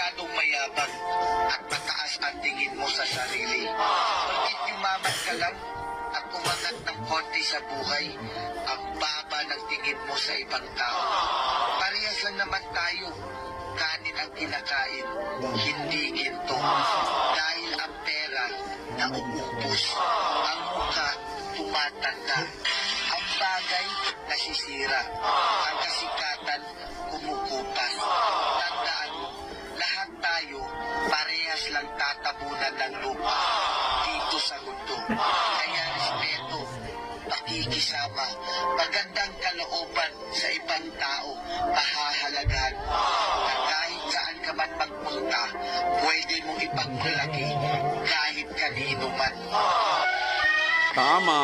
mayabang at mataas ang tingin mo sa sarili. Bakit yumaman ka lang at umangat ng konti sa buhay, ang baba ng tingin mo sa ibang tao. Parehas lang naman tayo. Kanin ang kinakain, hindi ginto. Dahil ang pera nauubos, ang mukha tumatanda, ang bagay nasisira, ang kasikatan tayo parehas lang tatabunan ng lupa dito sa mundo. Kaya respeto, pakikisama, magandang kalooban sa ibang tao, pahahalagahan mo. At kahit saan ka man magpunta, pwede mong ipagmalaki kahit kanino man. Tama.